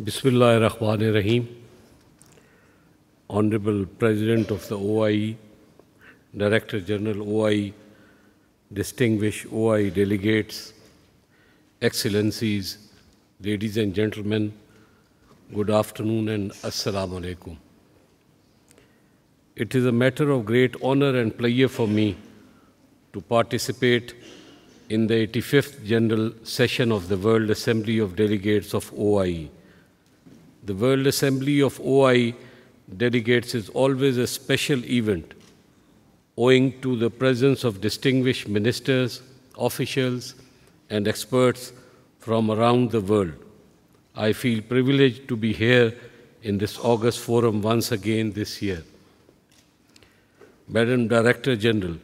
Bismillah ar-Rahman rahim Honorable President of the OIE, Director General OIE, distinguished OIE delegates, Excellencies, ladies and gentlemen, good afternoon and Assalamu alaikum. It is a matter of great honor and pleasure for me to participate in the 85th General Session of the World Assembly of Delegates of OIE. The World Assembly of OI delegates is always a special event owing to the presence of distinguished ministers, officials, and experts from around the world. I feel privileged to be here in this August forum once again this year. Madam Director General,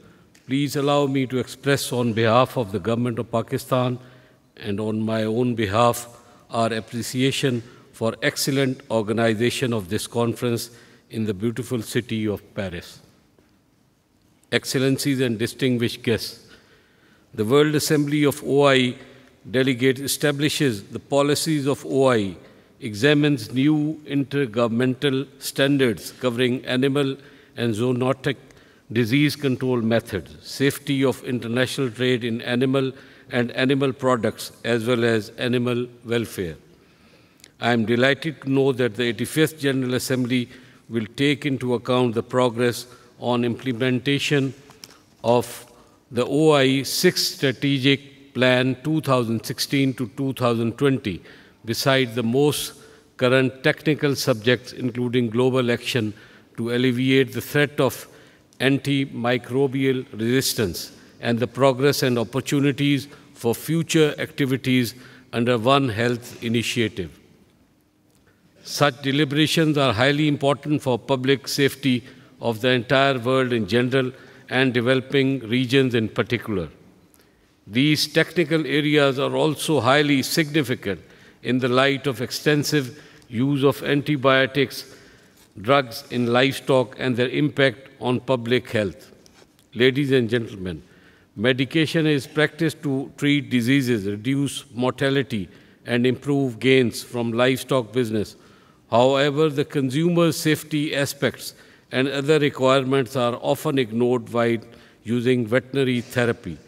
please allow me to express on behalf of the Government of Pakistan and on my own behalf our appreciation for excellent organization of this conference in the beautiful city of Paris. Excellencies and distinguished guests, the World Assembly of OIE Delegate establishes the policies of OIE, examines new intergovernmental standards covering animal and zoonotic disease control methods, safety of international trade in animal and animal products, as well as animal welfare. I am delighted to know that the 85th General Assembly will take into account the progress on implementation of the OIE 6th Strategic Plan 2016 to 2020, besides the most current technical subjects, including global action to alleviate the threat of antimicrobial resistance and the progress and opportunities for future activities under One Health initiative. Such deliberations are highly important for public safety of the entire world in general and developing regions in particular. These technical areas are also highly significant in the light of extensive use of antibiotics, drugs in livestock, and their impact on public health. Ladies and gentlemen, medication is practiced to treat diseases, reduce mortality, and improve gains from livestock business However, the consumer safety aspects and other requirements are often ignored while using veterinary therapy.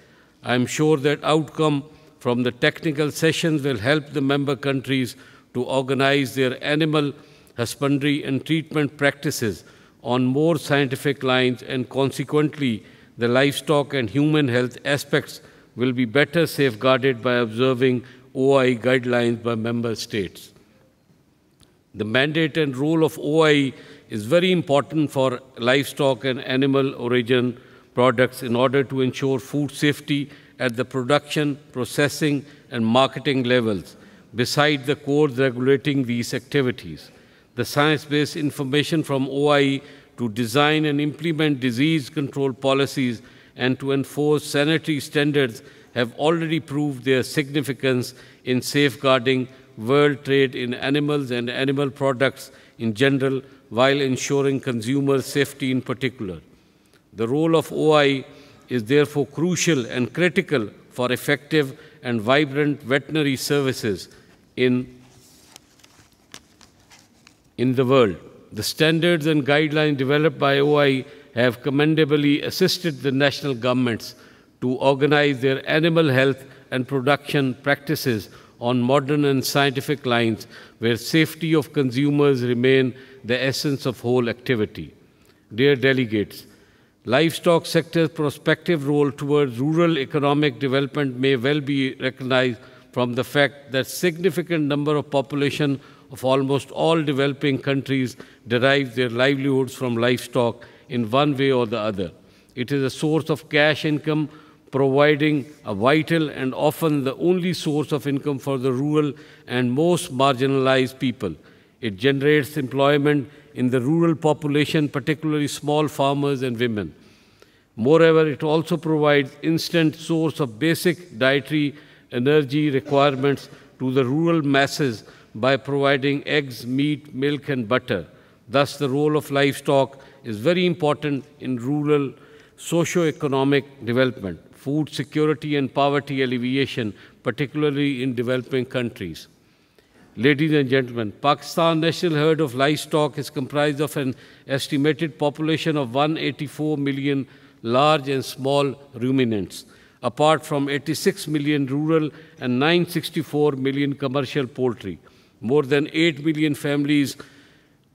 I am sure that outcome from the technical sessions will help the member countries to organize their animal husbandry and treatment practices on more scientific lines and consequently the livestock and human health aspects will be better safeguarded by observing OIE guidelines by member states. The mandate and role of OIE is very important for livestock and animal origin products in order to ensure food safety at the production, processing, and marketing levels, besides the codes regulating these activities. The science-based information from OIE to design and implement disease control policies and to enforce sanitary standards have already proved their significance in safeguarding world trade in animals and animal products in general while ensuring consumer safety in particular. The role of OIE is therefore crucial and critical for effective and vibrant veterinary services in, in the world. The standards and guidelines developed by OIE have commendably assisted the national governments to organize their animal health and production practices on modern and scientific lines where safety of consumers remain the essence of whole activity. Dear delegates, livestock sector's prospective role towards rural economic development may well be recognized from the fact that significant number of population of almost all developing countries derive their livelihoods from livestock in one way or the other. It is a source of cash income providing a vital and often the only source of income for the rural and most marginalized people. It generates employment in the rural population, particularly small farmers and women. Moreover, it also provides instant source of basic dietary energy requirements to the rural masses by providing eggs, meat, milk, and butter. Thus, the role of livestock is very important in rural socio-economic development food security and poverty alleviation, particularly in developing countries. Ladies and gentlemen, Pakistan national herd of livestock is comprised of an estimated population of 184 million large and small ruminants, apart from 86 million rural and 964 million commercial poultry. More than 8 million families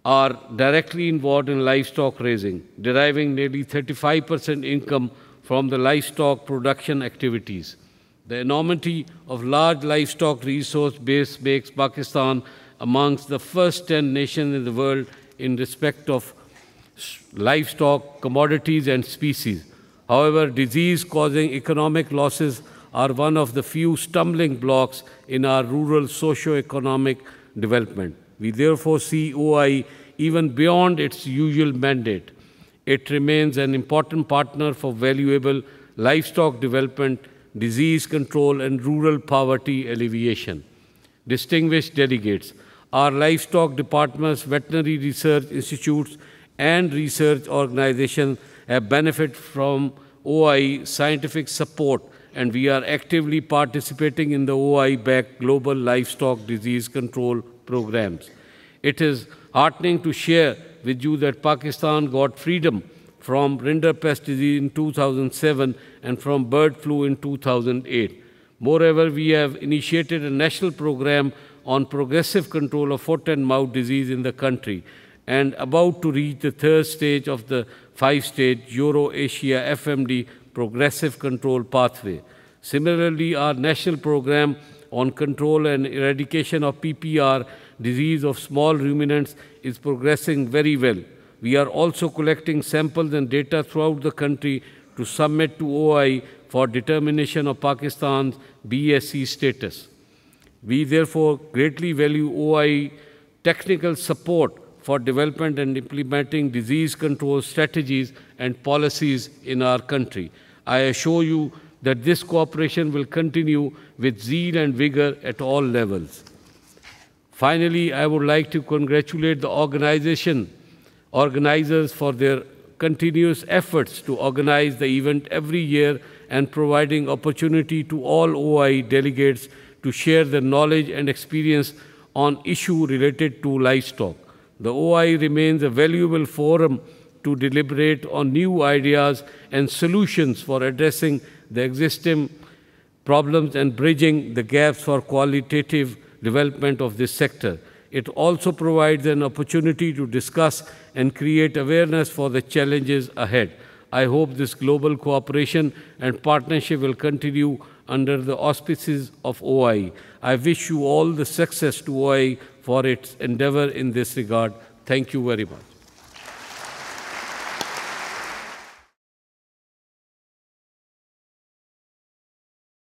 are directly involved in livestock raising, deriving nearly 35% income from the livestock production activities. The enormity of large livestock resource base makes Pakistan amongst the first 10 nations in the world in respect of livestock, commodities and species. However, disease causing economic losses are one of the few stumbling blocks in our rural socio-economic development. We therefore see OI even beyond its usual mandate. It remains an important partner for valuable livestock development, disease control, and rural poverty alleviation. Distinguished delegates, our livestock departments, veterinary research institutes, and research organizations have benefited from OI scientific support and we are actively participating in the OI-backed global livestock disease control programs. It is heartening to share with you that Pakistan got freedom from rinderpest disease in 2007 and from bird flu in 2008. Moreover, we have initiated a national program on progressive control of foot and mouth disease in the country and about to reach the third stage of the five-stage Euro-Asia FMD progressive control pathway. Similarly, our national program on control and eradication of PPR disease of small ruminants is progressing very well. We are also collecting samples and data throughout the country to submit to OI for determination of Pakistan's BSE status. We therefore greatly value OI technical support for development and implementing disease control strategies and policies in our country. I assure you that this cooperation will continue with zeal and vigor at all levels. Finally, I would like to congratulate the organization, organizers for their continuous efforts to organize the event every year and providing opportunity to all OI delegates to share their knowledge and experience on issue related to livestock. The OI remains a valuable forum to deliberate on new ideas and solutions for addressing the existing problems and bridging the gaps for qualitative development of this sector. It also provides an opportunity to discuss and create awareness for the challenges ahead. I hope this global cooperation and partnership will continue under the auspices of OI. I wish you all the success to OI for its endeavor in this regard. Thank you very much.